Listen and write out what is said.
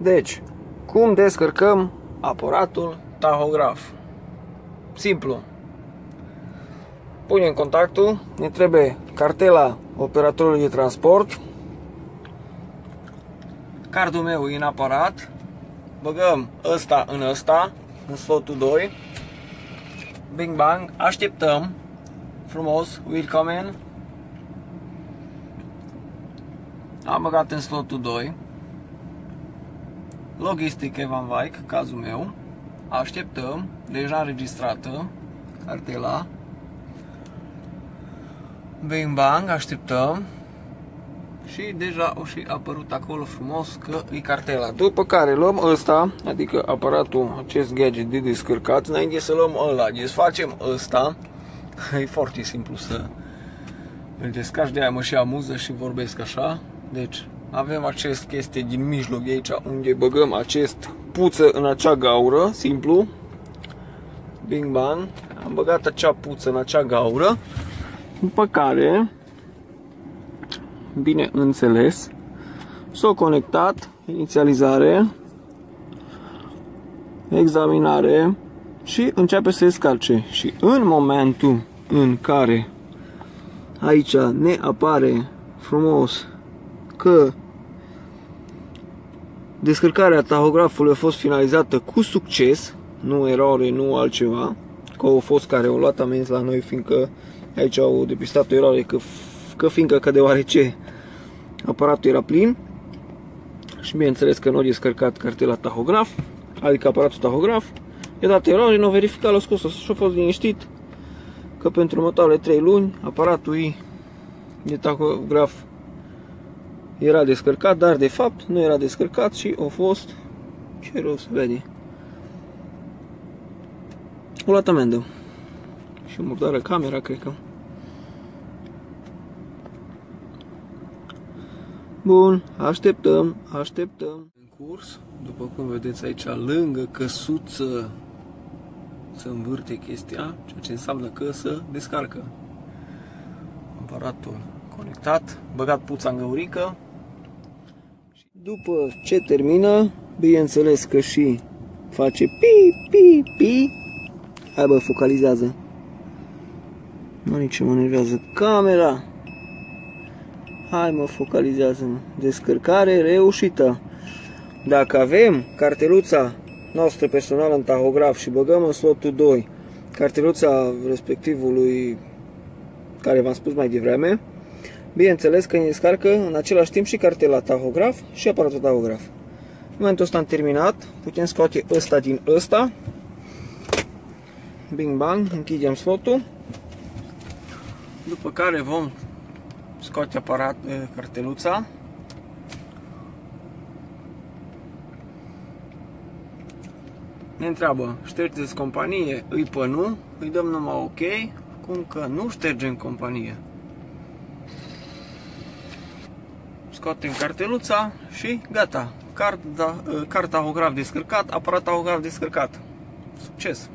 Deci, cum descărcăm aparatul tahograf? Simplu. Punem contactul, ne trebuie cartela operatorului de transport, cardul meu e în aparat, băgăm ăsta în ăsta, în slotul 2, bing bang, așteptăm, frumos, willkommen, am băgat în slotul 2, Logistic Evan Vaik, cazul meu, așteptăm, deja înregistrată, cartela, bing bang, așteptăm, și deja o și apărut acolo frumos că e cartela. După care luăm ăsta, adică aparatul, acest gadget de descărcat, înainte să luăm ăla, desfacem ăsta, e foarte simplu să îl descarci, de aia mă și amuză și vorbesc așa. Deci avem acest chestie din mijloc de aici unde băgăm acest puță în acea gaură, simplu. Bing bang. Am băgat acea puță în acea gaură. După care bine înțeles. S-a conectat, inițializare, examinare și începe să descarce. Și în momentul în care aici ne apare frumos că descărcarea tahografului a fost finalizată cu succes, nu eroare, nu altceva, că au fost care au luat amenzi la noi, fiindcă aici au depistat o eroare, că, că fiindcă că deoarece aparatul era plin și bineînțeles că nu a descărcat cartela tahograf, adică aparatul tahograf, i-a dat eroare, nu a verificat, l-a scos și a fost liniștit că pentru următoarele 3 luni aparatul de tahograf era descărcat, dar de fapt nu era descărcat și a fost ce rău se vede. O luat amendă. Și murdară camera, cred că. Bun, așteptăm, așteptăm. În curs, după cum vedeți aici, lângă căsuță se învârte chestia, ceea ce înseamnă că se descarcă. Aparatul conectat, băgat puța în găurică. După ce termină, bineînțeles că și face pi, pi, pi. Hai bă, focalizează. Nu nici mă nervează camera. Hai mă, focalizează-mă. Descărcare reușită. Dacă avem carteluța noastră personală în tahograf și băgăm în slotul 2 carteluța respectivului care v-am spus mai devreme, bineînțeles că ne descarcă în același timp și cartela tahograf și aparatul tahograf. În momentul ăsta am terminat, putem scoate ăsta din ăsta, bing bang, închidem slotul, după care vom scoate aparat, carteluța. Ne întreabă, ștergeți companie? Îi pe nu, îi dăm numai ok, cum că nu ștergem companie. Scoatem carteluța și gata. Card, da, card tahograf descărcat, aparat tahograf descărcat. Succes!